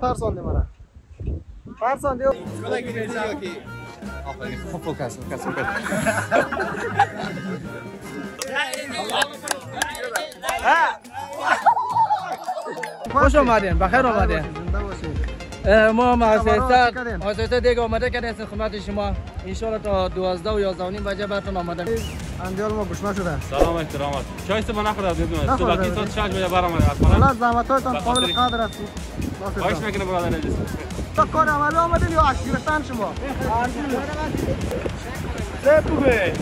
ترساندی مرا. ترساندی آفرین خب فوکس فوکس فوکس خوش آمدین بخیر آمدین ما کردین؟ مؤسسه دیگه آمده کردیم از خدمت شما. ان تا 12 و 11 و نیم بجه براتون آماده. اندیال ما گوشما شده. سلام احترامات چای سه نخورد بدون نخورده صبح بدون. تا شش بجه برام؟ اصلا حالا زحمت هایتان بخاطر- قابل قدر است. خواهش می‌کنه برادر عزیز تا کار عملی آمدین یا عکس گرفتن شما ضربه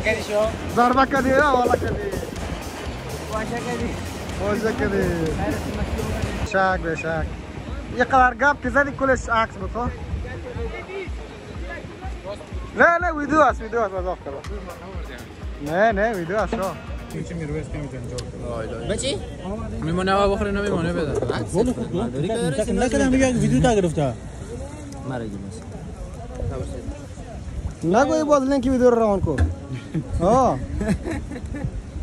کردی شو ضربه کردی یا والا کردی واجه کردی شک به شک یه قدر گپ که زدی کلش عکس ها نه نه ویدیو است ویدیو است مذاق کردم نه نه ویدیو است شو بچی میمونه و بخوری نمیمونه بده نکردم میگه ویدیو تا گرفته نگوی باز لینک ویدیو رو روان کن ها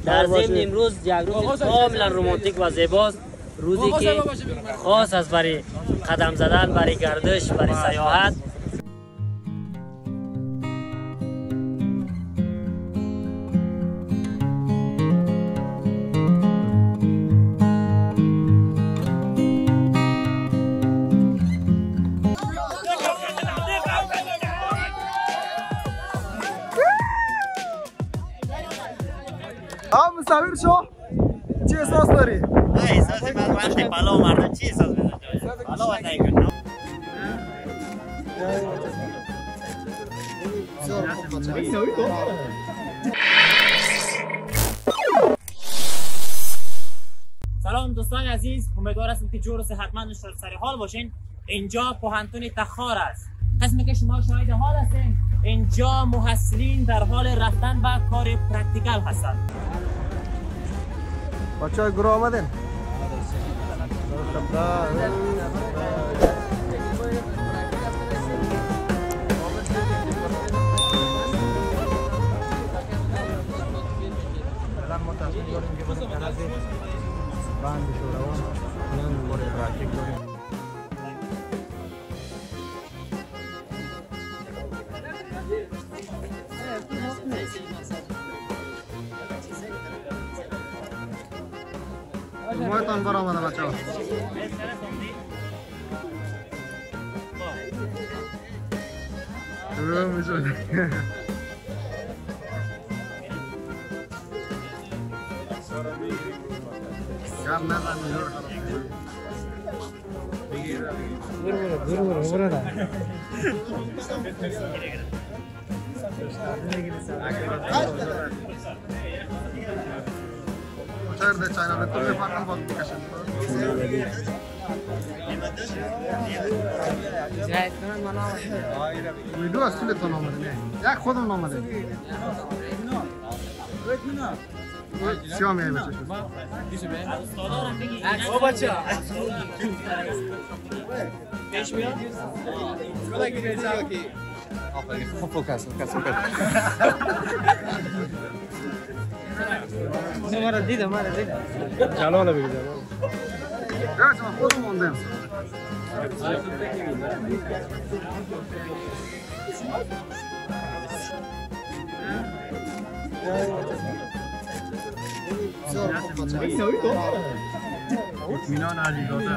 در باشه. ضمن امروز یک روز کاملا رومانتیک و زیباست روزی که خاص است برای قدم زدن برای گردش برای سیاحت مصور شو؟ چی احساس داری؟ احساسی من وقتی پلو مردم چی احساس میده پلو نکنم سلام دوستان عزیز امیدوار هستم که جور و صحتمند و سر حال باشین. اینجا پوهنتون تخار است. قسمی که شما شاهد حال هستین. اینجا محصلین در حال رفتن و کار پرکتیکل هستند. Paçoy Guru Ahmadin. Ben bir şey olamam. Ben bu konuyu. بچه های گروه آمدین؟ مویتان بر آمده بچه ها گم نزن میلو رو چهار ده چاینا به تو بفرمون باز بکشن ویدیو از طولتون آمده نه یک خودم آمده سیاه میای بچه آفرین خب فوکس فوکس فوکس مرا دیدم مرا دیدم یا چما خودم موندم اطمینان علی داده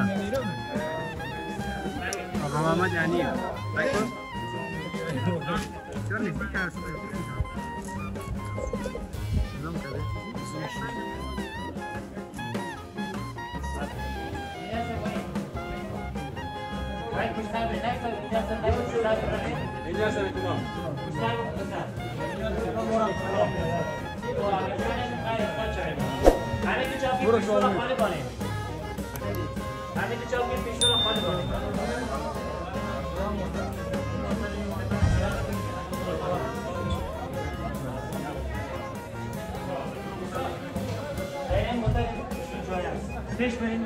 آقا محمد یعنی چرا نیستی که هست زم کرده برو شما خالی کنید همین تو چاپ پیشتون رو خالی کنید جای است. پیش برین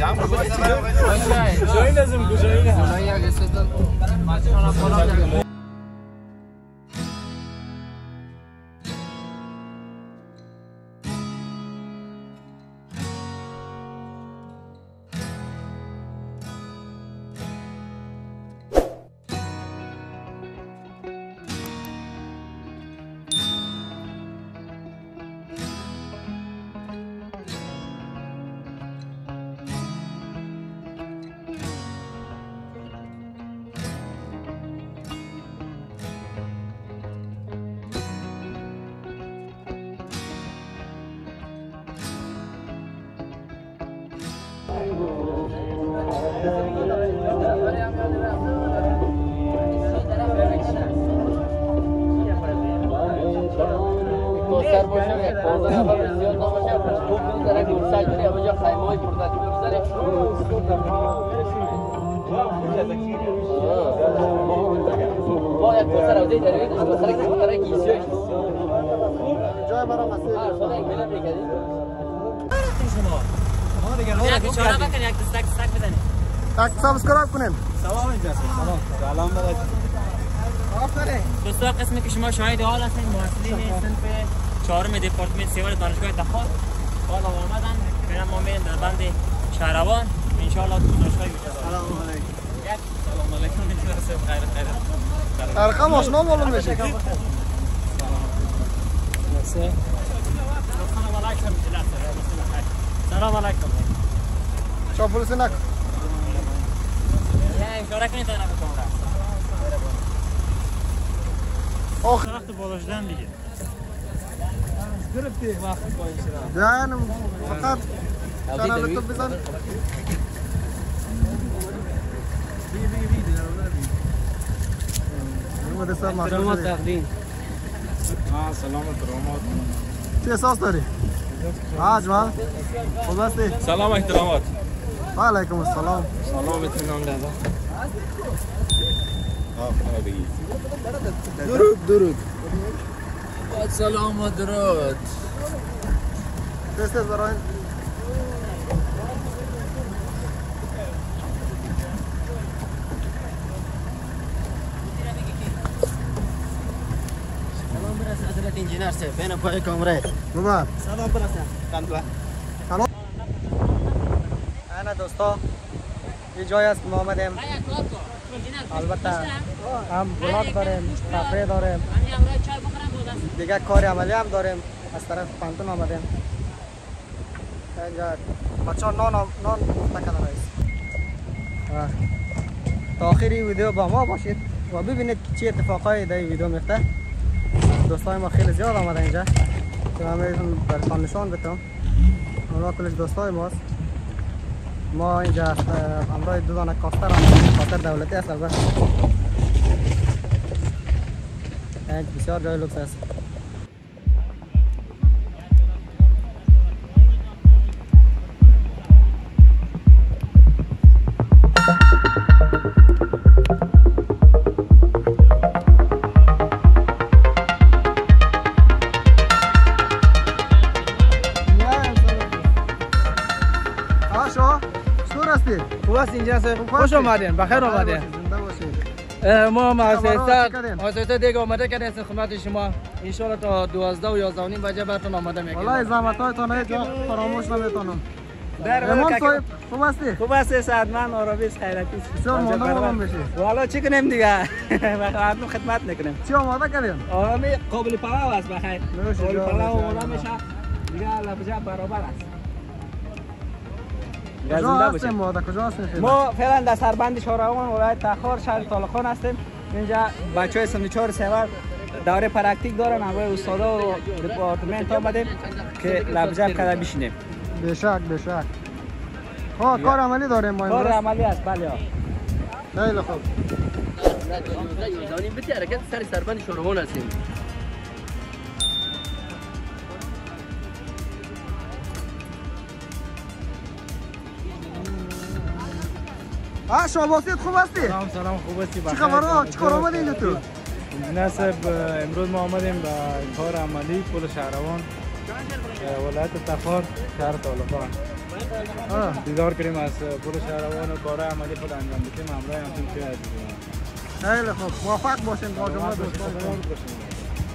जाम باشه یک پانزده نفر زیاد نباشه خوب می‌ذاره دور سایت بره اونجا خیمه های پرتاتیب بگذاره با یک دروید کوسر که کوسر کیسیوش جای برام مسیح آه شده یک فیلم می‌کردی یک اشاره بکن یک دستک دستک بزنی تک سابسکرایب کنیم دوستان قسمی که شما شاهد حال هستین محصلین صنف چهارم دپارتمنت سیول دانشگاه تخار حال آمدن. فعلا ما میریم در بند شهروان. انشاءالله تو دانشگاه میشه سلام علیکم. سلام علیکم. خیر. خیر. ارقام آشنا معلوم بشه سلام. علیکم. چاپلوسی نکن. یه اشاره کنید تا نمی‌کنم آخ. وقت بالا شدن دیگه. فيه زين فقط شرع للطب زين هو ده صار مع سلامات تاخدين آه سلامات رمات شو صوص داري؟ آه جماعة. خلصتي؟ سلام احترامات. وعليكم السلام. سلام اتمنى لهذا. آه، آه، درود درود. سلام درود. برس حضرت انجینر سے بین پای کامره ببر سلام نه دوستا یه جای است ما آمدیم البته هم بلاک داریم تفریح داریم دیگه کار عملی هم داریم از طرف پانتون آمدیم نان نان تا آخری ویدیو با ما باشید و ببینید که چه اتفاقایی در این ویدیو میفته. دوستای ما خیلی زیاد آمده اینجا. که من می‌تونم براتون نشان بدم اونا کلش دوستای ماست. ما اینجا اه، همراه دو دانه کافتر آمدیم کافتر دولتی است البته. بسیار جای لوکس است. اینجا خوش هستی؟ آمدین بخیر بخیر آمدین ما کردین؟ مؤسسات دیگه آمده کردیم. از خدمت شما. ان تا 12 و 11 و نیم بجه براتون آماده می‌کنیم. والله زحمت هایتان هیچ فراموش نمی‌تونم در امام صاحب خوب هستی؟ خوب است سعدمن آرابیس خیرتی. بسیار مانده مانم بشی والا چی کنیم دیگه؟ مردم خدمت نکنیم. چی آماده کردیم؟ آرامی قابل پلاو است بخیر. قابل پلاو جان. میشه دیگه لبجه برابر است. کجا هستیم. ما در کجا هستیم؟ فعلا؟ ما فعلا در سربند شاروان ولایت تخار شهر طالقان هستیم. اینجا بچه های سن چهار سوار دوره پرکتیک دارن همراه استادا و دپارتمنت آمدیم که لبجه کده بشینیم بشک بشک ها کار عملی داریم ما کار عملی است بله. خیلی خوب. دوازده یازدانیم بتی حرکت سر سربند شارمان هستیم. ها شاباسیت خوب هستی؟ سلام سلام خوب هستی. چی خبر چی کار اینجا تو؟ نصب امروز ما آمدیم به کار عملی پل شهروان. ولایت تخار شهر طالقان دیدار کردیم از پل شهروان و کار عملی خود انجام بدیم. همراه همتون که خیلی خوب. موفق باشین با جمله دوستان.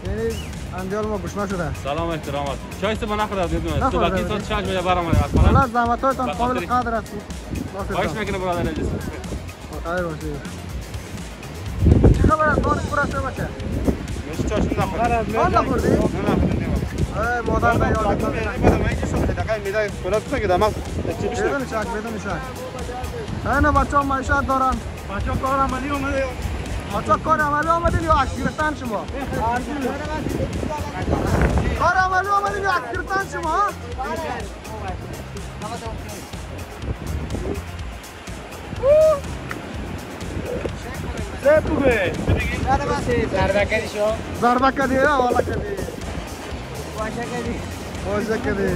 یعنی اندیال ما گشنه شده سلام احترامات چای صبح نخورد از نخورد. صبح کی تو چای میده برام از حالا کنم زحمت هایتان بخاطر- قابل قدر است خواهش می‌کنه برادر عزیز خیر باشی چی خبر است کار پر است بچه مش چاشون نخورد نخوردی ای مادر نه یاد بعد من اینجا شغل دقیقه میده کلا تو که دماغ چی بشه بدون شک بدون شک اینه بچه ها معیشت دارن بچا کار عملی اومده ها کار عملی آمدین یا عکس گرفتن شما؟ کار عملی آمدین یا عکس گرفتن شما؟ ها؟ ضربه کدی یا والا کدی واجه کدی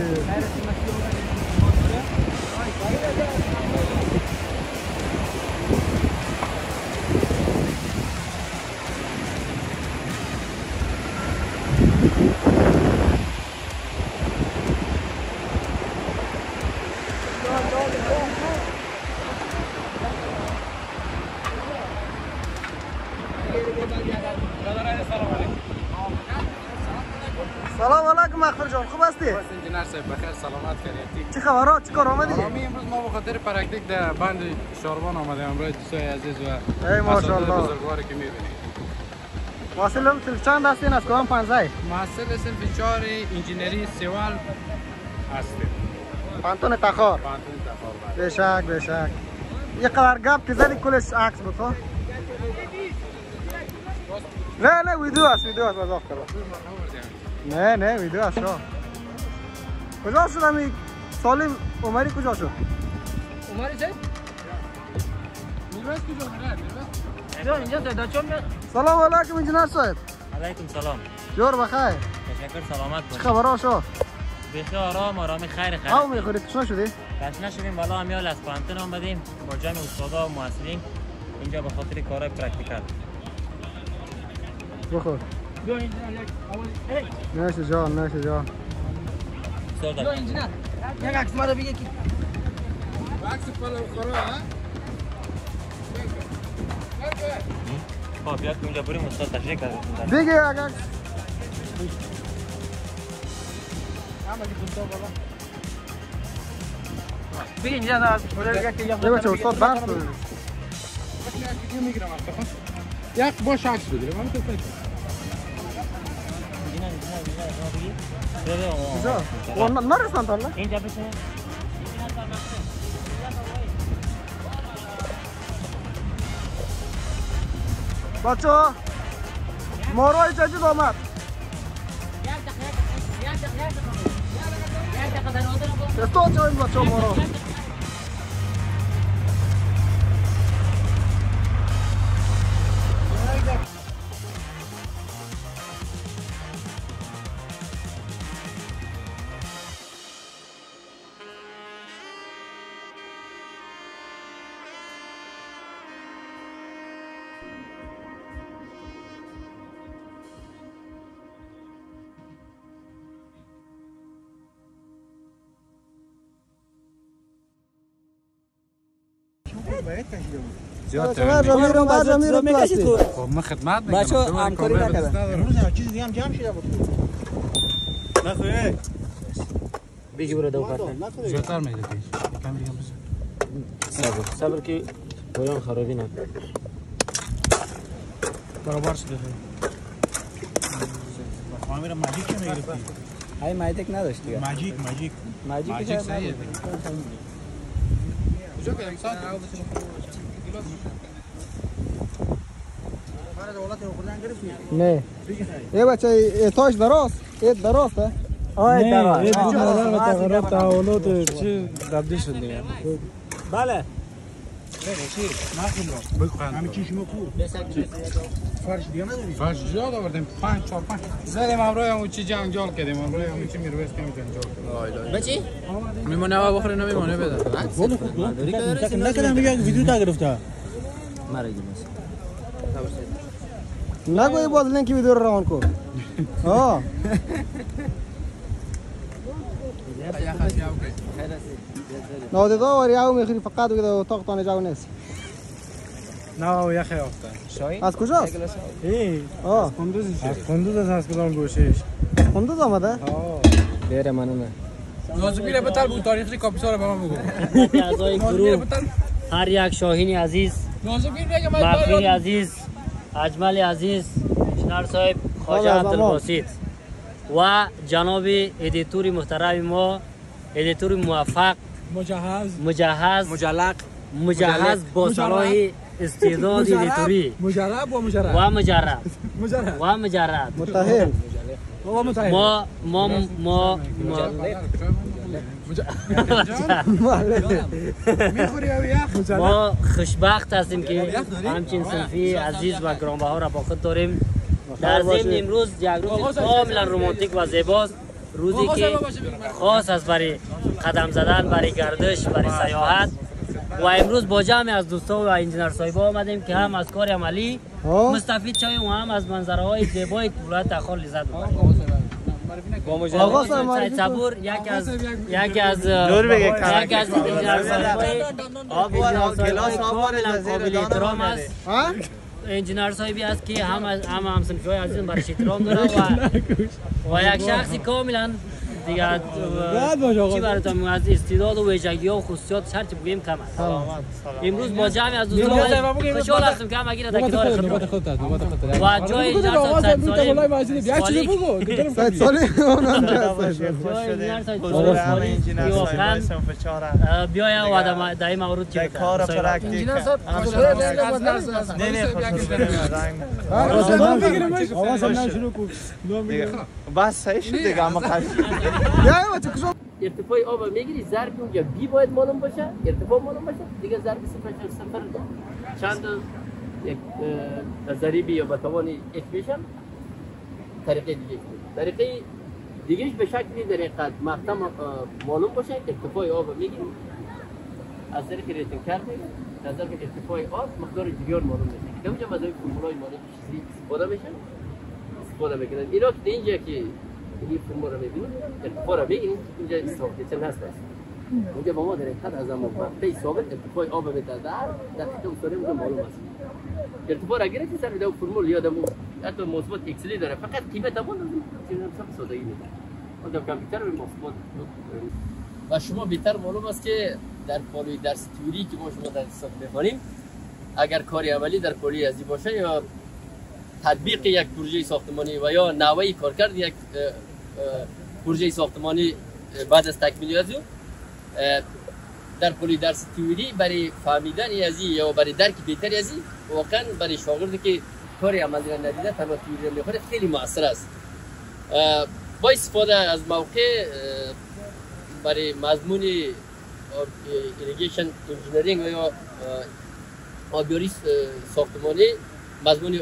سلام علیکم اخبر جان خوب هستی انجینر صاحب بخیر سلامت چی خبر چی کار آمدی؟ آرامی امروز ما به خاطر پرکتیک در بند شاربان آمدیم. امروز دوستای عزیز و ای ماشاءالله. بزرگواری که می‌بینید. واصل سلف چند هستین از کدام پنزه محصل صنف چهار انجینری سوال هستیم. پانتون تخار. پانتون تفاوت به شک به شک یه قدر گپ که زدی کلش عکس بود ها نه نه ویدیو هست ویدیو هست مذاق کرد نه نه ویدیو هست شو کجا شد همی سالم عمری کجا شد؟ عمری چه؟ بیا اینجا دادا چون سلام علیکم انجینر صاحب. علیکم سلام. جور بخیر تشکر سلامت چه باشید خبر ها شو بخیر آرام آرامی خیر خیر. او می‌خوری؟ کشنا شدی؟ تشنه شدیم بالا امیال از پانتون آمدیم با جمع استادا و محصلین. اینجا به خاطر کارهای پرکتیکال. بخور. بیا اینجا یک اول نشه جان نشه جان. بیا در- اینجا یک عکس مرا بگی که خب بیاد که اونجا بریم استاد تشریح کرد دیگه اگر بگی اینجا نه مرا بگی که یه بچه استاد بحث کنه یک باش عکس بگیریم من تو فکر کجا و ن- نرسن تا الله اینجا بشه بچه ها مارای جدید آمد استاد چه این بچه ها مارا زیاد بچه ها میرم بعد میرم پلاستیک. خب من خدمت می‌کنم. بچه ها همکاری نکردن. بگی برو دو کارت زیادتر میده پیش یکم دیگه بزن. صبر. صبر که پایان خرابی نکن. برابر شده. های مایدک نداشت دیگه. ماجیک ماجیک ماجیک ماجیک نبود. کجا که ساعت نه یه بچه ای- تاش دراست ایت نه یه تبا بود نظر به تغییرات تحولات چی تبدیل شد دیگه بله فرش زیاد آوردیم. پنج چهار پنج. زدیم امروی همون چی جنجال کردیم. امروی همون چی میرویس کمی جنجال کردیم. بچی؟ میمونه هوا بخوری نمیمونه بده. نکردم دیگه ویدیو تا گرفته. نگوی باز لینک ویدیو رو روان کو ها نادیده واری او می‌خوری فقط بگه اتاق تانه جاو نیست. نه یخ یافته از کجاست؟ ای آه کندوزی از کندوز از هست کدام گوشش کندوز آمده؟ آه بیره منونه نازبیر بتر بود تاریخی کاپیسا رو به من بگو اعضای گروه هر یک شاهین عزیز مفرین عزیز اجمل عزیز شنر صاحب خواجه عبدالباسط و جناب ادیتور محترم ما ادیتور موفق مجهز مجهز مجلق مجهز با صلاح استعداد ادیتوری مجرب و مجرب. و مجرب. مجرب. و مجرب. متهم و متعهد ما ما ما ما. ما خوشبخت هستیم که همچین صنفی عزیز و گرانبها را با خود داریم. در ضمن امروز یک روز کاملا رومانتیک و زیباست. روزی که خاص است برای قدم زدن برای گردش برای سیاحت. و امروز با جمع از دوستا و انجینر صاحبا آمدیم که هم از کار عملی مستفید شویم و هم از منظره های زیبای ولایت تخار لذت ببریم آقا سید صبور یک از یک از دور بگه یک از گلاس آب کاملا قابل احترام است ها انجینر صاحبی است که هم از هم هم صنفی های عزیز برش احترام داره و و یک شخصی کاملا دیگه چی براتون میگم؟ از استعداد و ویژگی ها و خصوصیات هر چی بگیم؟ کم است امروز با جمع از دوستان خوشحال هستم که همگی را در کنار خود خودت نوبت خودت. و جای انجینر صاحب سالی واقعا بیاید و در دایم مورد چی کار practice آواز هم شروع کن. بس صحیح شد دیگه اما ارتفاع آب می‌گیری ضرب اونجا. بی باید معلوم باشه ارتفاع معلوم باشه دیگه ضرب صفر صفر چند یک اه، ضریبی یا بتوان اکویشن طریقه دیگه طریقه دیگهش به شکلی در قد مقطع معلوم باشه ارتفاع آب می‌گیری از طریق ریتینگ کرده از طریق ارتفاع آب مقدار جریان معلوم میشه. که اونجا مزای فرمولای مالی چیزی استفاده میشه. استفاده می‌کنن اینا که اینجا که این فرمول رو می‌بینید ارتفاع رو بگیرید اینجا استفاده هست اونجا با ما در حقیقت از اما مقطع ثابت ارتفاع آب میتر در دقیقه اصولی اونجا معلوم است. ارتفاع را گرفتی سر دو فرمول یادم حتی مثبت اکسلی داره. فقط قیمت اون سب سادگی میده. اون در کامپیوتر مثبت و شما بهتر معلوم است که در پالوی درس تیوری که ما شما در حساب می‌خوانیم اگر کاری عملی در پالوی ازی باشه یا تطبیق یک پروژه ساختمانی و یا نوعی کارکرد یک پروژه ساختمانی بعد از تکمیل از در پلی درس تیوری برای فهمیدن ازی یا برای درک بهتری ازی واقعا برای شاگردی که کاری عملی را ندیده تنها تیوری می‌خوره خیلی موثر است. با استفاده از موقع برای مضمون irrigation engineering و یا آبیاری ساختمانی مضمون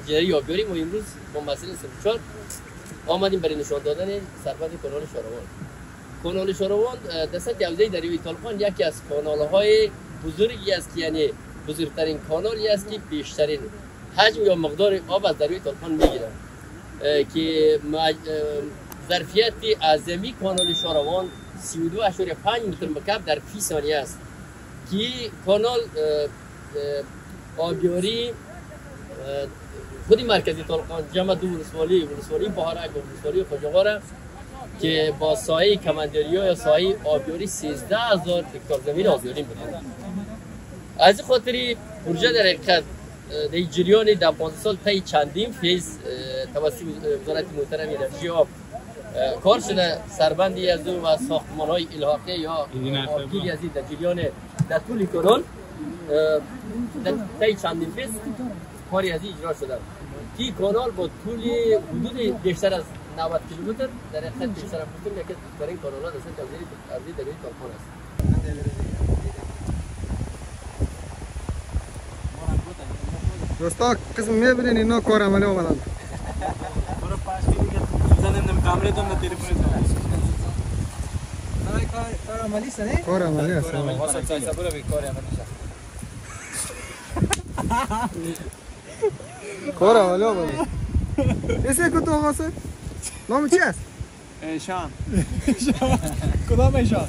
انجینری آبیاری ما امروز با مسئله سمچار آمدیم برای نشان دادن سربند کانال شاروان. کانال شاروان دست حوزه دریای طالقان یکی از کانال های بزرگی است که یعنی بزرگترین کانالی است که بیشترین حجم یا مقدار آب از دریای طالقان می‌گیرد. که ظرفیت اعظمی کانال شاروان 32.5 متر مکعب در فی ثانیه است. که کانال آبیاری خودی مرکزی طالقان جمع دو ولسوالی ولسوالی بهارک و ولسوالی خوجاواره که با سایه کماندری یا سایه آبیاری 13 هزار هکتار زمین آبیاری می‌کنه. از این خاطری پروژه در حقیقت در جریان در 15 سال طی چندین فیز توسط وزارت محترم انرژی آب کار شده. سربندی از او و ساختمان های الحاقی یا آبگیری از این در جریان در طول اه، در طی چندین فیز کاری از این اجرا شده که کانال با طول حدود بیشتر از 90 کیلومتر در خط سرم بودیم یکی برای این کانالات هستن که از از زیر دریای تالخان است. دوستا قسم می‌بینین اینا کار عملی آمدن برو پاش کامره تلفن کار عملی سنه کار عملی است. کاری عملی. شه کار عملی آمدن اسم کو تو واسه نام چی است؟ شان کدام ایشان؟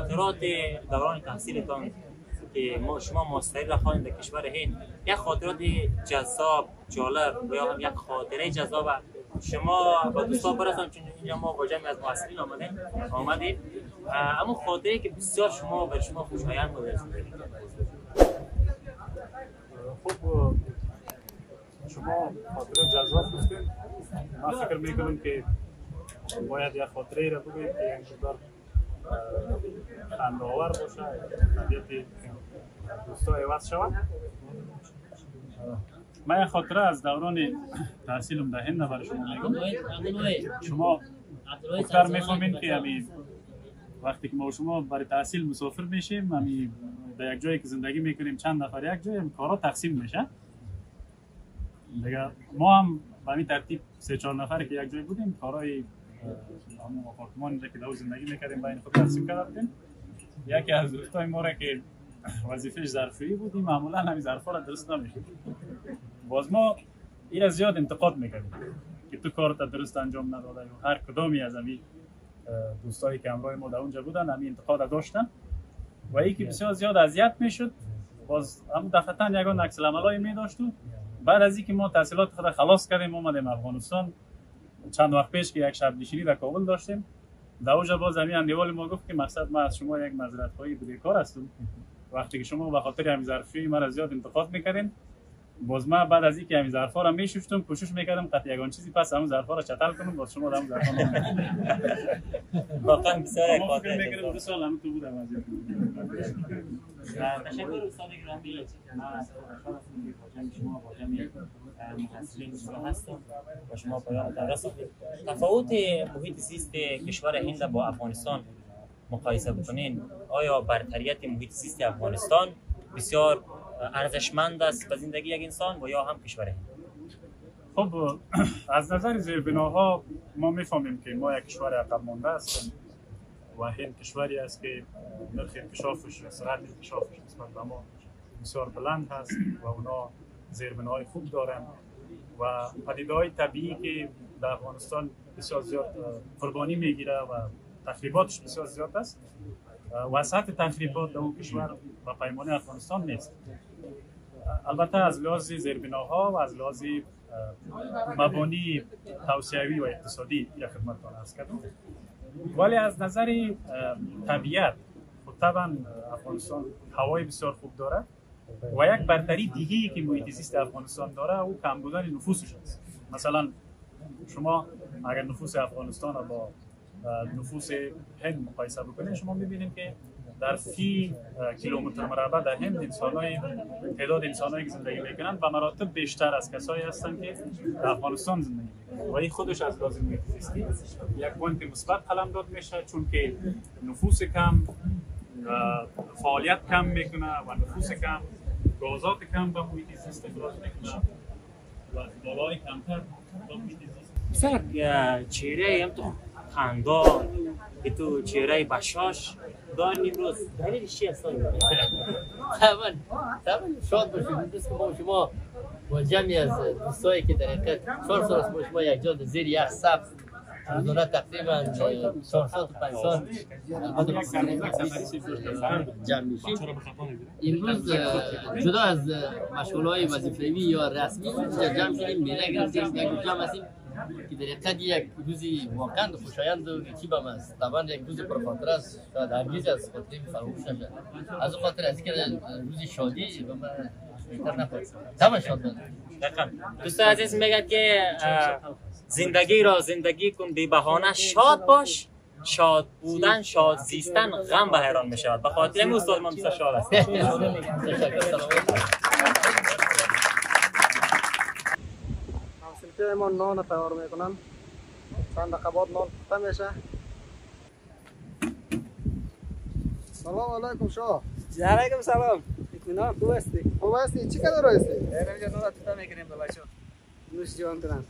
خاطرات دوران تحصیلتان که ما شما را خواندید در کشور هند. یک خاطرات جذاب جالب و یا هم یک خاطره جذاب شما با دوستان برسان چون اینجا ما با جمعی از محصلین آمده آمدیم. اه، اما خاطره که بسیار شما بر شما خوشایند بوده. خب شما خاطره جذاب گفتین. من فکر می‌کنم که باید یک خاطره را بگوییم که یک خنده آور باشه طبیعت دوستا عوض شود من خاطره از دوران تحصیلم در هند برای شما میگم شما دختر می‌فهمین که همین وقتی که ما شما برای تحصیل مسافر میشیم همین در یک جایی که زندگی می‌کنیم چند نفر یک جایی هم کارا تقسیم میشه. دیگه ما هم به همین ترتیب سه چهار نفر که یک جای بودیم کارهای اه، همون آپارتمان اینجا که در زندگی می‌کردیم بین خود تقسیم کرده بودیم یکی از دوستای ما که وظیفش ظرفشویی بودیم معمولا همین ظرفا را درست نمیشه باز ما این از زیاد انتقاد می‌کردیم که تو کارت درست انجام نداده و هر کدامی از همین دوستایی که همراه ما در اونجا بودن همین انتقاد داشتن و ای که بسیار زیاد اذیت می‌شد باز هم دفعتا یگان عکس العملایی می داشت بعد از اینکه ما تحصیلات خود خلاص کردیم اومدیم افغانستان. چند وقت پیش که یک شب نشینی در کابل داشتیم در اونجا باز همین اندیوال ما گفت که مقصد ما از شما یک معذرت خواهی بدهکار هستم وقتی که شما به خاطر همین ظرفی مرا زیاد انتقاد می‌کردین باز ما بعد از اینکه همین ظرفا را میشوفتم کوشش می‌کردم قطع یگان چیزی پس همون ظرفا را چتل کنم باز شما همون ظرفا واقعا بسیار یک خاطره می‌کردم. دو سال هم تو بودم از تشکر استاد گرامی. من از شما اه، محصلین شما هستم و شما پیام تدرس تفاوت محیط زیست کشور هند با افغانستان مقایسه بکنین. آیا برتریت محیط زیست افغانستان بسیار ارزشمند است به زندگی یک انسان و یا هم کشور هند؟ خب از نظر زیربناها ما می‌فهمیم که ما یک کشور عقب مانده هستیم و هند کشوری است که نرخ انکشافش سرعت انکشافش نسبت به ما بسیار بلند هست و اونا زیربناهای خوب دارن و پدیده‌های طبیعی که در افغانستان بسیار زیاد قربانی می‌گیره و تخریباتش بسیار زیاد است. اه، و سطح تخریبات در اون کشور و پیمانه افغانستان نیست. البته از لحاظ زیربناها و از لحاظ مبانی توسعوی و اقتصادی یا خدمتتان ارز کردم ولی از نظر طبیعت خب طبعا افغانستان هوای بسیار خوب داره و یک برتری دیگه که محیط زیست افغانستان داره او کم بودن نفوسش است. مثلا شما اگر نفوس افغانستان با نفوس هند مقایسه بکنید شما می‌بینید که در فی کیلومتر مربع در هند انسانای تعداد انسانایی که زندگی می‌کنن به مراتب بیشتر از کسایی هستند که در افغانستان زندگی می‌کنن و این خودش از لحاظ زیستی یک point مثبت قلمداد میشه چون که نفوس کم فعالیت کم می‌کنه و نفوس کم گازات کم به محیط زیست اخراج می‌کنه و بالای کمتر به محیط زیست. اه، چهره هم تو خندا که تو چهره بشاش. دارین امروز دلیلش چی هست طبعا طبعا شاد باشید. این که ما و شما و جمعی از دوستایی که در حقیقت چهار سال است با شما یک جا در زیر یک سقف روزانه تقریبا 405 سال جمع میشیم امروز جدا از مشغول های وظیفوی یا رسمی اینجا جمع شدیم میله گرفتیم یک جمع هستیم که در حقیقت یک روزی واقعا خوشایند و عجیب هم است طبعا یک روز پرخاطر است شاید هرگز از خاطر فراموش نشد از خاطر از که روز شادی و من بودم دوست عزیز میگه که زندگی را زندگی کن بی بهانه شاد باش. شاد بودن شاد زیستن غم به حیران می شود به خاطر این استاد ما بسیار شاد است ما نان تیار می‌کنن. چند دقیقه بعد نان پخته میشه. سلام علیکم شاه. علیکم سلام. اطمینان خوب هستی خوب هستی چی کده رایستی اینجا نورا تتا می‌کنیم به بچه نوش جوان کنن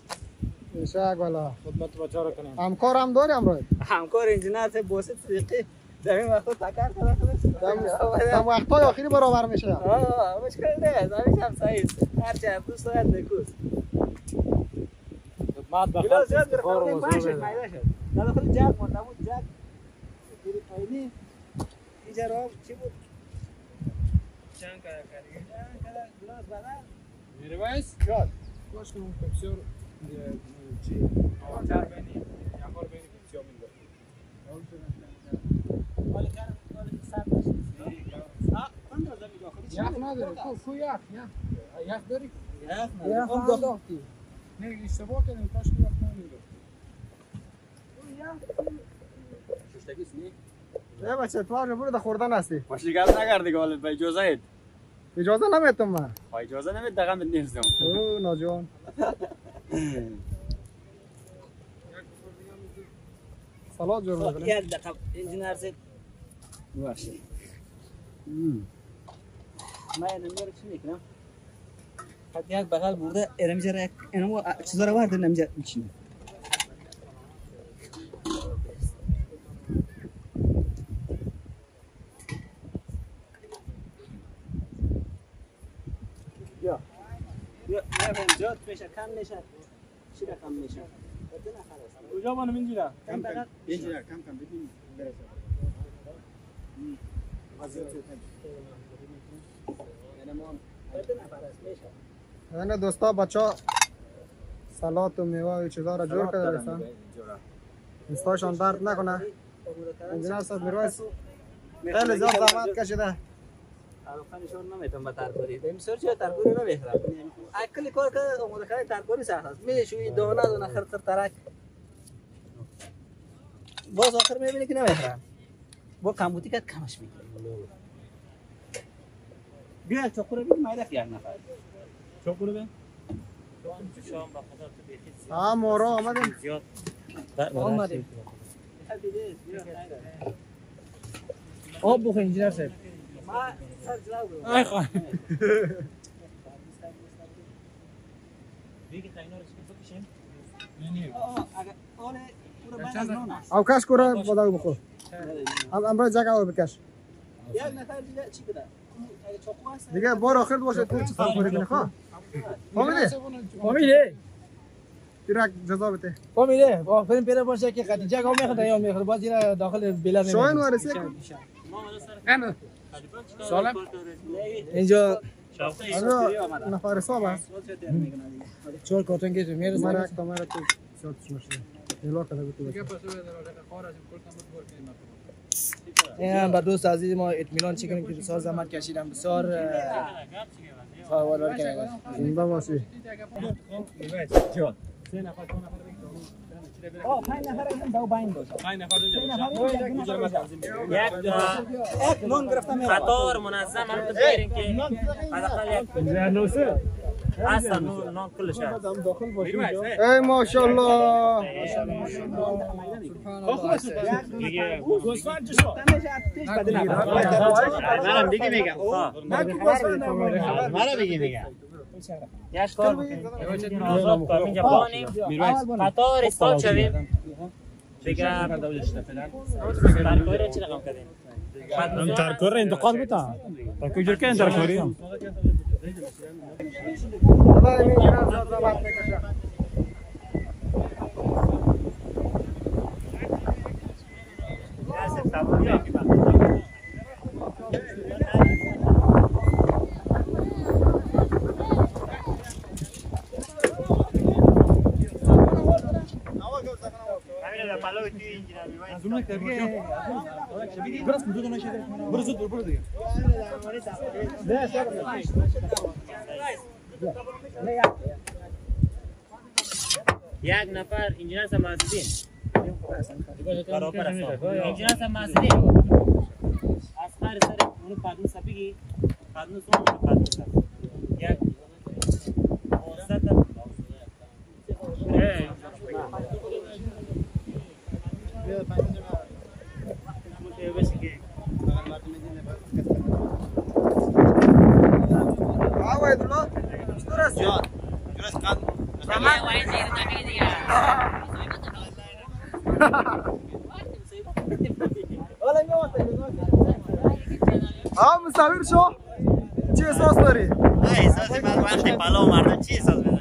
شک والا خدمت بچه را کنم همکار هم داری امروز همکار انجینر ته بوسط صدیقی در این وقت تکر کرده دم وقتای آخری برابر میشه آه مشکل نیست همیشه هم صحیح است هرچی هم دوست دارد نکوست خدمت به خلق گرفت افتخار و حضور شد در داخل جگ مونده بود جگ پایینی اینجا رو چی بود چند کرده کردی؟ گلاس بدن میرویس؟ جاد باش کنم بسیار چی آوانتر بینی یکار بینی بسیار میده حالی کردم حالی سر یخ نداره. کو کو یخ؟ یخ. یخ داری؟ یخ یخ اون هم داخل نه اشتباه کردیم کاش که یخ نمیده یه بچه تو هم برو در خوردن هستی. ماشی گل نکردی که به اجازه اید اجازه نمیتون من. با اجازه نمید دقیقا به نیستم او ناجوان. سلات جور می‌کنه یک دقیقه انجینر زد ببخشید. من اینجا رو چی می‌کنم؟ خط یک بغل برده اینجا را یک اینو چیزا رو ورده اینجا میچینم جات میشه کم میشه چی میشه؟ کجا اینجا کم اینجا کم کم. ببین. برسه یعنی دوستا بچه سلات و میوه و چیزا را جور کرده رسن دستاشان درد نکنه. انجینر صاحب میرویس. خیلی زیاد زحمت کشیده. خانشون نمی‌تونم به ترکاری به مثال چه ترکاری نمی‌خرم. اکل کار که اومده خیلی ترکاری سخت است. می‌شوی دانه دانه خر خر ترک. باز آخر می‌بینی که نمی‌خرم. با کمبوتی که کمش می‌گیره بیا یک چاقو رو بگی مایده یک نفر. چاقو رو ها مورا آمدیم. آمدیم. آب بخور انجینر صاحب. نان است. او کش کوره باداو بخور ام امروز جگه او بکش یک نفر دیگه چی بده دیگه بار آخر باشه تو چه فرق کنی خواه فهمیدی فهمیده تیرک جزا بده فهمیده با بریم پیدا باشه که خدیجه گام می‌خواد یا می‌خواد باز داخل بلا شاین وارسی انا سالم اینجا آنجا نفر حساب است چهار کارتون که میره من یک تو دیگه. پس این هم بر دوست عزیز ما اطمینان چی کنیم که بسیار زحمت کشیدم بسیار کردن. زنده باشی. آه پنج نفر هم دو باین باشه پنج نفر سه نفر یک یک نان گرفتم قطار منظم هم بیارین که حداقل یک. اصلا نون کلش ای ماشاءالله. منم دیگه میگم. منم دیگه میگم. یک کار بکنیم. آزاد کنیم. اینجا. بانیم قطار استاد شویم دیگه ترکاری چی رقم کردیم ترکار انتقال بتا تا کجا که ترکاری هم Şunu tebrik ediyorum. Biraz mı durdun aşağıda? Burası dur burada. Ne sen? Ne yaptı? Ya nafar engineer Samajuddin engineer Samajuddin आसपार sir म्हणून पादून सपिगी पादून सोड पादून सपिगी या ओरसा तर است انجینر سماسدین از خیر سر اونو پادون سپیگی پادون سو اونو پادون سپ یک اوسط آقا ایدولا چطور هستی؟ ها مصور شو چی احساس داری؟ احساسی من وقتی پلو مردم چی احساس میده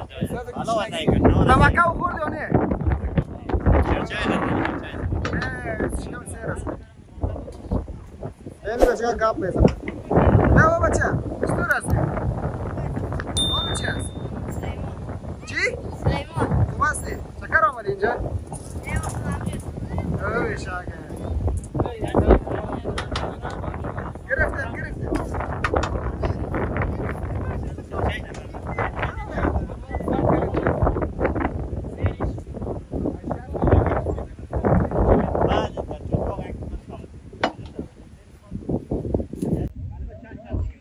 پلو وقتی کن نمکه او خورد یا نه؟ این بچه گپ بزن نه بابا بچه چطور هستی؟ نام چی هست؟ چی؟ خوب هستی؟ چکر آمدی اینجا؟ اوه شاکر گرفتم گرفتم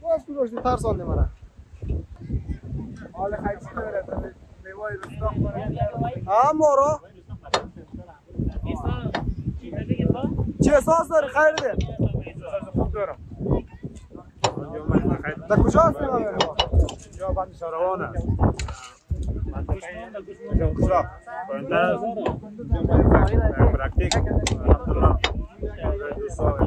باز کدوش تر سال مرا حال خیلی داره میوای رستم ها مورو چه احساس داری خیر ده خوب دارم در کجا هستی ما بریم یا بند شاروان است جمهورا بنده پرکتیک عبدالله دوستا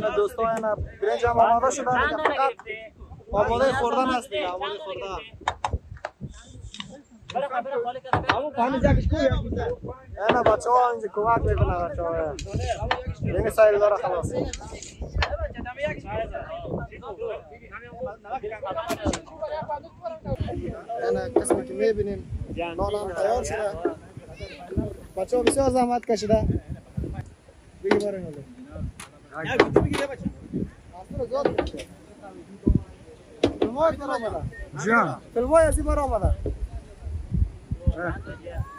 من دوستان اینا برنج هم آماده شدن دیگه فقط آماده خوردن است دیگه آماده خوردن اینا بچه ها اینجا کمک می‌کنن بچه ها این سایل داره خلاص اینا قسمی که می‌بینیم نان هم تیار شده بچه ها بسیار زحمت کشیده بگی برای نوله فیلمای بر آمده جان بر آمده چی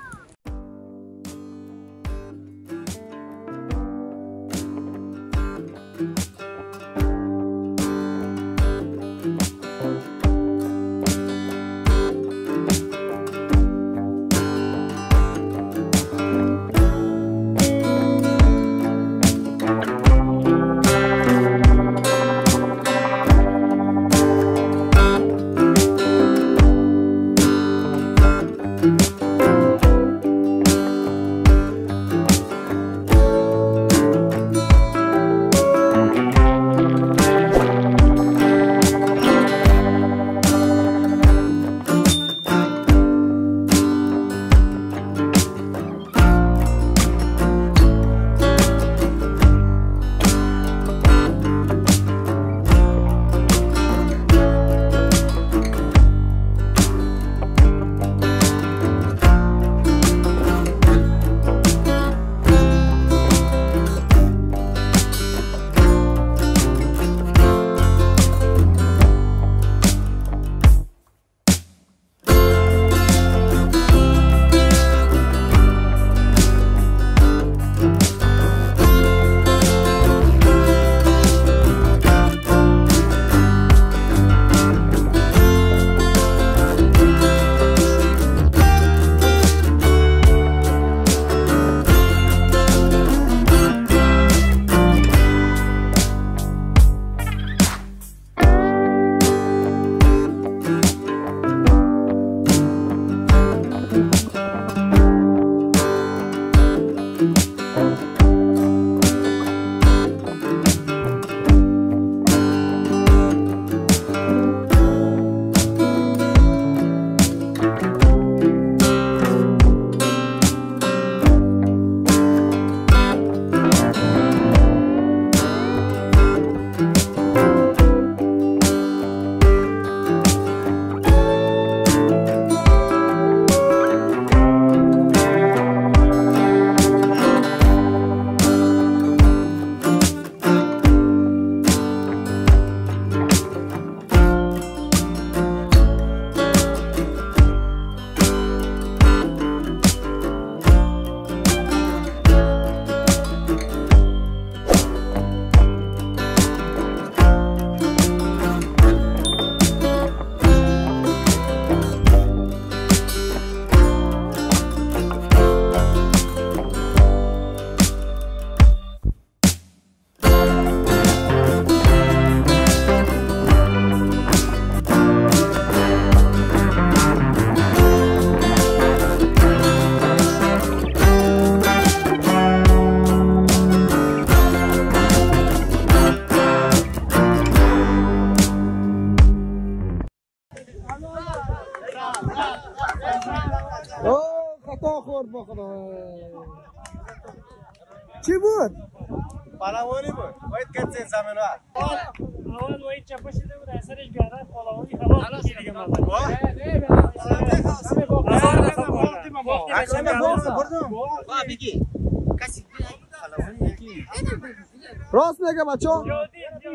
راست میگه بچه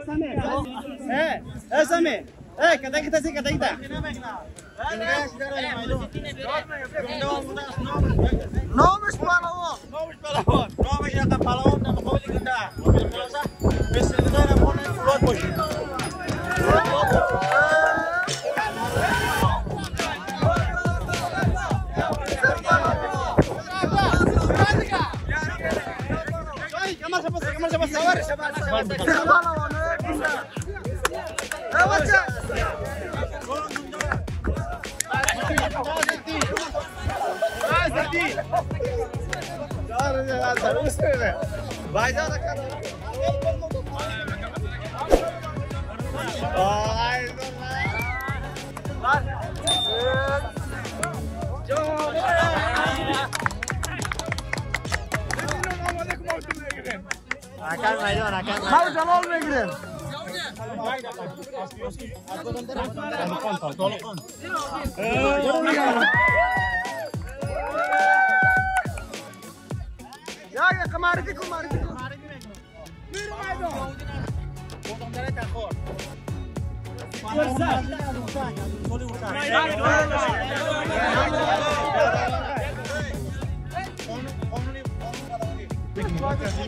ای سمی ای کتا کتا سی Hakan Bayram, Hakan Bayram. Hadi Celal Bey girin. Ya ya kemarin itu kemarin itu. Biru Bayram. Bodong dari takor. Kursa. Soli kursa.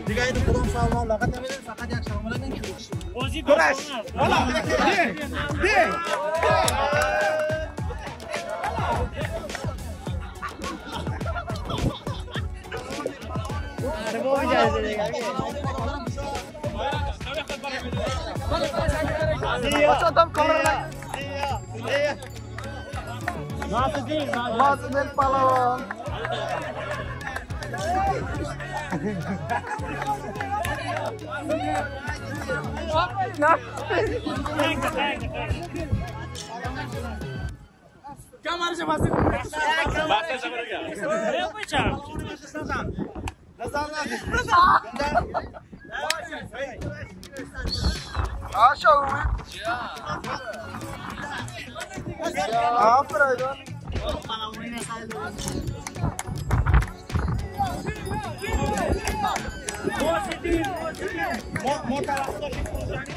Diga ini kurang sağlam lakat emine sakat yak şamalan ne gibi? Ozi یا یا کمارکی کن مارکی کن دیگه این کدام سال لاغت نمیدن فقط یک شامل نگیر بازی بچه Boa, Cidinho! Boa, Cidinho! Monta lá, só que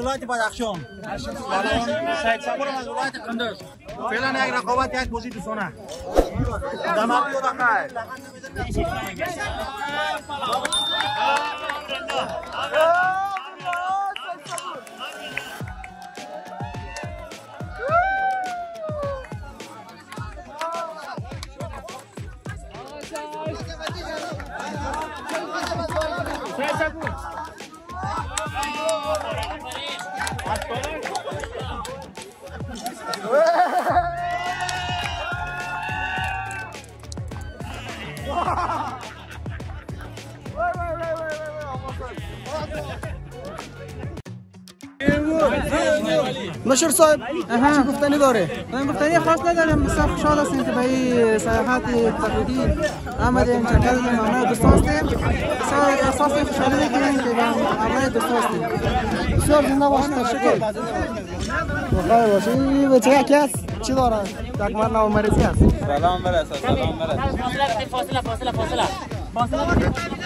ولایت بدخشان. سید صبور از ولایت قندوز فعلا یک رقابت یک بازی دوستانه دماغ یادم مشر چی گفتنی داره؟ من گفتنی خاص ندارم. بسیار خوشحال هستیم که به این سیاحت تقلیدی آمدیم چکر کردیم همراه دوستان هستیم بسیار احساس خوشحالی می‌کنیم که به همراه دوستان هستیم بسیار زنده باشید تشکر. بخیر باشید این بچه یکی است چی داره؟ دکمر نو مریضی است سلام برسه سلام برسه. فاصله فاصله فاصله. فاصله.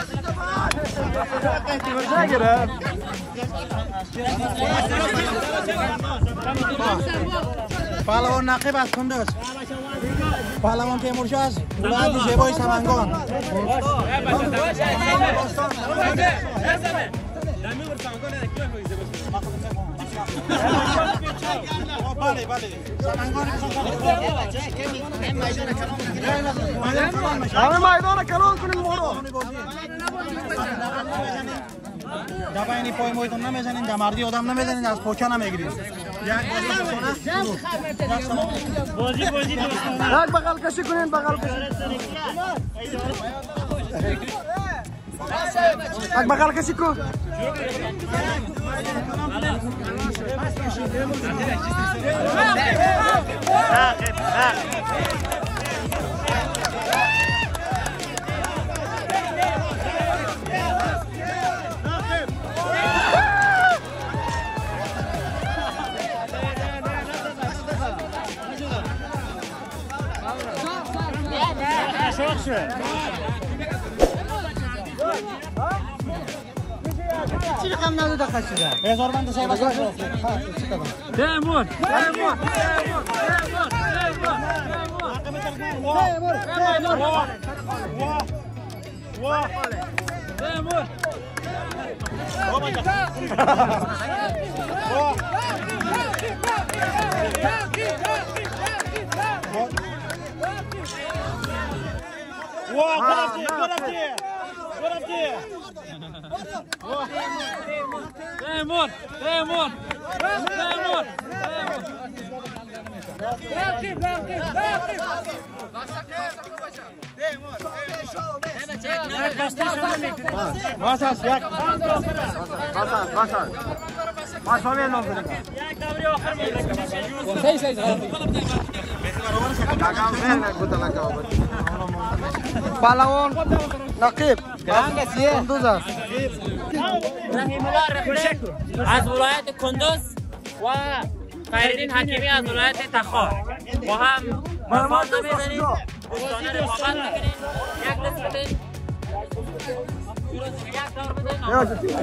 پهلوان نقیب از کندوز پهلوان تیمورشاه از ولایت زیبای سمنگان. بله میدان کلان کنیم برو دبا اینی پای مویتون نمی‌زنین دمردی آدم نمی‌زنین از پوچا نمی‌گیرین بازی بازی بغل کشی کنین بغل کشی یک بغل کشی کن Construction. Çıkamdan da kaçacağım. E zorban da şey başka şey olsun. Ha, çıkalım. Demur! Demur! Demur! Demur! Demur! Demur! Demur! Demur! Wow, good up there, good up there, good up there. سه بسا تیمور تیمور تیمور تیمور واه گرفتی گرفتی گرفتی است یک پهلوان نقیب کندوز است. رحیم الله رفته از ولایت کندوز و خیرالدین حکیمی از ولایت تخار. و هم مفاد نمی‌زنید دوستانه رفاقت می‌کنید یک دست Ja, das ist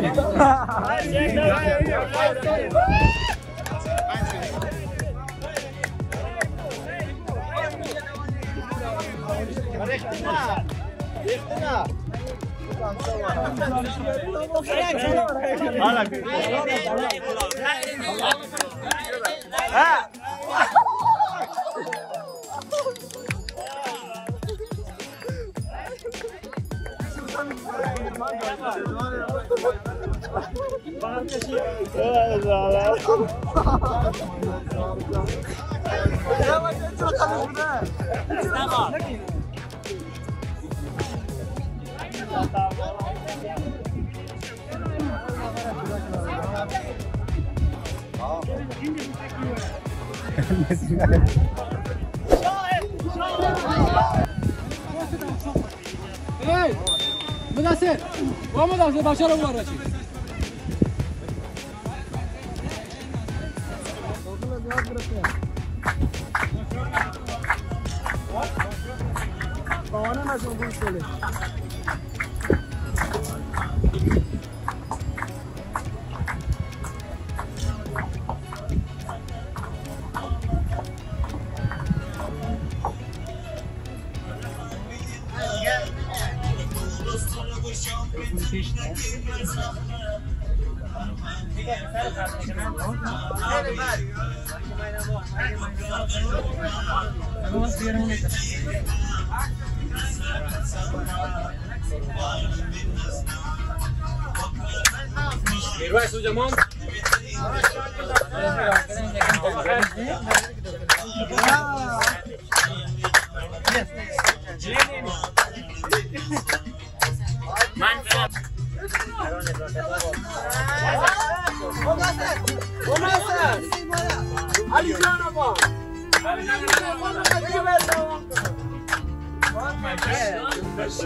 Ah! بدین یک دار بدین مدرسه و مدرسه بچه رو بار بچی قانون بس